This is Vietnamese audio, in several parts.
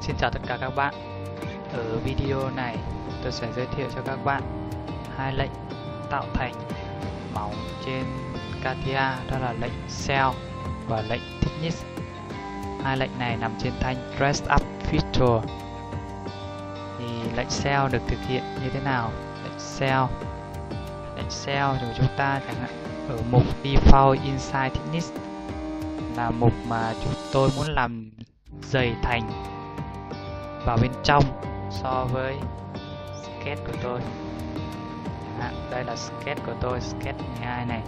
Xin chào tất cả các bạn. Ở video này, tôi sẽ giới thiệu cho các bạn hai lệnh tạo thành máu trên Katia, đó là lệnh sell và lệnh Thickness. Hai lệnh này nằm trên thanh Dress Up Feature. Thì lệnh sell được thực hiện như thế nào? Lệnh sell Lệnh sell của chúng ta chẳng hạn, ở mục Default Inside Thickness là mục mà chúng tôi muốn làm dày thành vào bên trong so với sketch của tôi. À, đây là sketch của tôi sketch 12 này.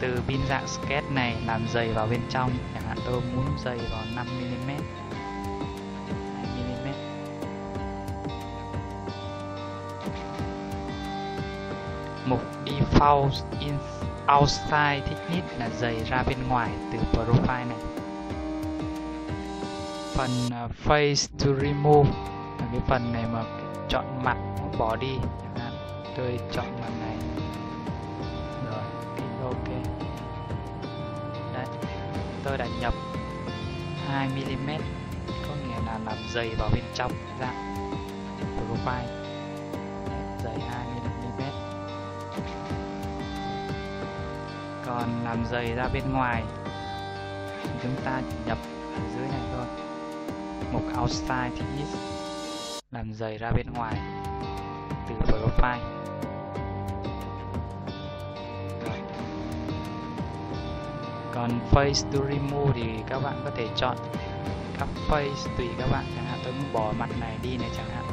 Từ pin dạng sketch này làm dày vào bên trong chẳng hạn tôi muốn dày vào 5 mm. 2 mm. Mục default in outside thickness là dày ra bên ngoài từ profile này phần à, face to remove. Là cái phần này mà chọn mặt, bỏ đi. Chẳng hạn tôi chọn mặt này. Rồi, ok đấy, tôi đã nhập 2 mm có nghĩa là làm dày vào bên trong. Dạng profile dày 2 mm. Còn làm dày ra bên ngoài, thì chúng ta chỉ nhập ở dưới này thôi mục outside thickness làm dày ra bên ngoài. Từ profile Rồi. còn face to remove thì các bạn có thể chọn các face tùy các bạn chẳng hạn. Tôi muốn bỏ mặt này đi này chẳng hạn.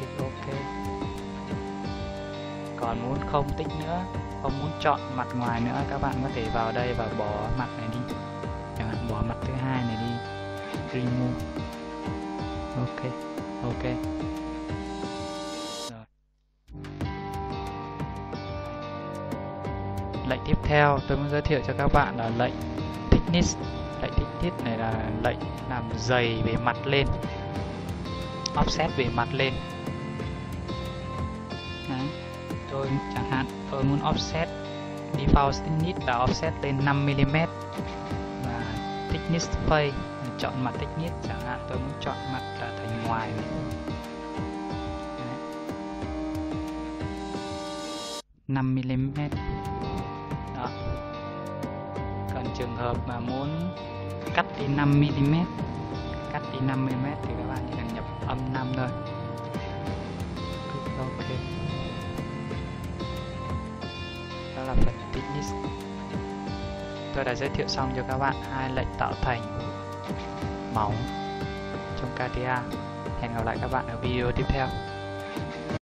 Kích ok. Còn muốn không tích nữa, không muốn chọn mặt ngoài nữa, các bạn có thể vào đây và bỏ mặt này đi. Chẳng hạn, bỏ mặt thứ hai này đi remove ok ok. Rồi. Lệnh tiếp theo tôi muốn giới thiệu cho các bạn là lệnh thickness. Lệnh thickness này là lệnh làm dày về mặt lên. Offset về mặt lên. Đấy. tôi chẳng hạn, tôi muốn offset. Default thickness là offset lên 5 mm và thickness face chọn mặt thickness chẳng hạn, tôi muốn chọn mặt là thành ngoài này. năm mm đó. Còn trường hợp mà muốn cắt đi 5 mm cắt đi 5 mm thì các bạn chỉ cần nhập âm 5 thôi. Ok. Đó là phần thickness tôi đã giới thiệu xong cho các bạn hai lệnh tạo thành máu trong KTA. Hẹn gặp lại các bạn ở video tiếp theo.